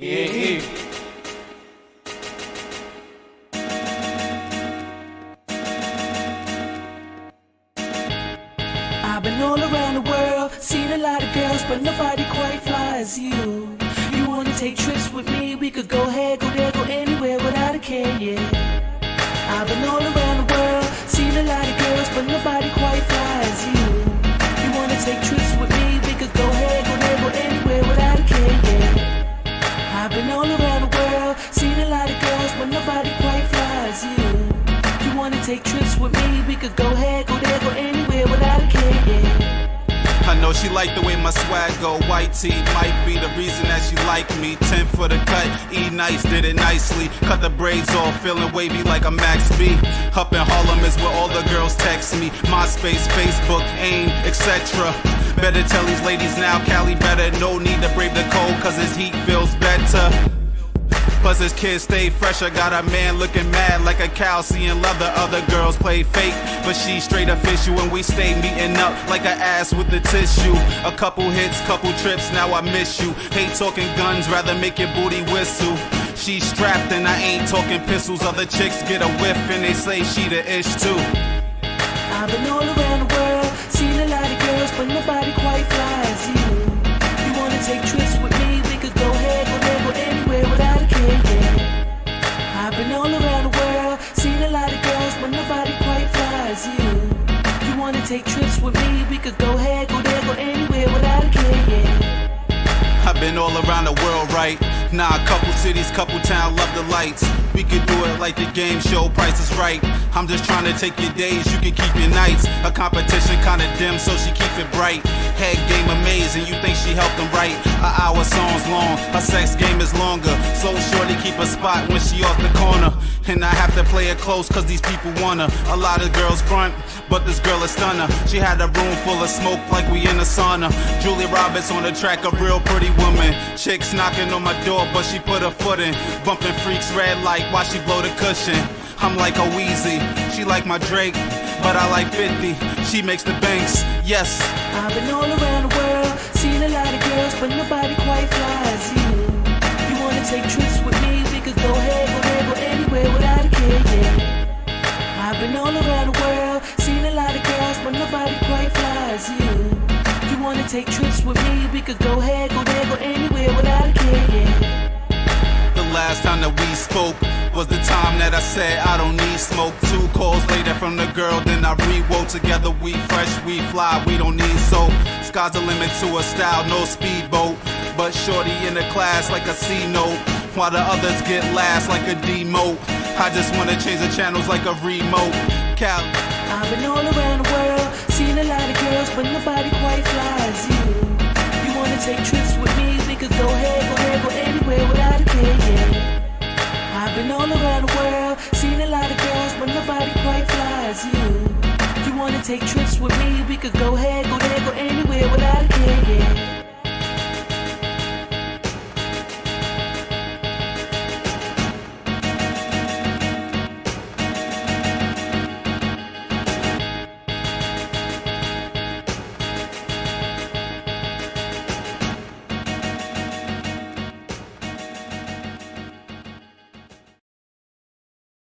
Yeah. I've been all around the world, seen a lot of girls, but nobody quite flies you. You wanna take trips with me? We could go ahead, go there, go anywhere without a care, yeah. I've been all around take trips with me? We could go ahead, go there, go anywhere without a care, yeah. I know she like the way my swag go. White tee might be the reason that she like me. 10 for the cut, E nice did it nicely. Cut the braids off, feeling wavy like a Max B. Up in Harlem is where all the girls text me. MySpace, Facebook, AIM, etc. Better tell these ladies now, Cali better. No need to brave the cold, cause his heat feels better. Plus his kids stay fresh. I got a man looking mad like a cow, seeing leather. Other girls play fake, but she straight official, and we stay meeting up like a ass with the tissue. A couple hits, couple trips, now I miss you. Hate talking guns, rather make your booty whistle. She's strapped and I ain't talking pistols. Other chicks get a whiff and they say she the ish too. I've been all around the world, seen a lot of girls, but nobody We could go ahead, go there, go anywhere without a care, yeah. I've been all around the world, right? Nah, a couple cities, couple towns, love the lights. We could do it like the game show, price is right. I'm just trying to take your days, you can keep your nights. A competition kinda dim, so she keep it bright. Head game amazing, you think she helped them right? An hour song's long, her sex game is longer. So shorty keep a spot when she off the corner. And I have to play it close, cause these people her. A lot of girls front, but this girl is stunner. She had a room full of smoke like we in a sauna. Julia Roberts on the track, a real pretty woman. Chicks knocking on my door, but she put her foot in. Bumping freaks red light while she blow the cushion. I'm like a Weezy, she like my Drake, but I like 50. She makes the banks, yes. I've been all around the world, seen a lot of girls, but nobody quite flies you. You wanna take trips with me? We could go ahead, go there, go anywhere without a care, yeah. I've been all around the world, seen a lot of girls, but nobody quite fly as you. You wanna take trips with me? We could go ahead, go time that we spoke was the time that I said I don't need smoke. Two calls later from the girl, then I rewoke. Together we fresh, we fly, we don't need soap. Sky's the limit to a style, no speedboat. But shorty in the class like a C note, while the others get last like a demote. I just wanna change the channels like a remote. Cal. I've been all around the world, seen a lot of girls, but nobody quite fly as you. You wanna take trips with me? As you. You wanna take trips with me? We could go ahead, go there, go anywhere without a care, yeah.